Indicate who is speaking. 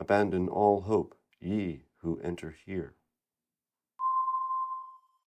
Speaker 1: Abandon all hope, ye who enter here.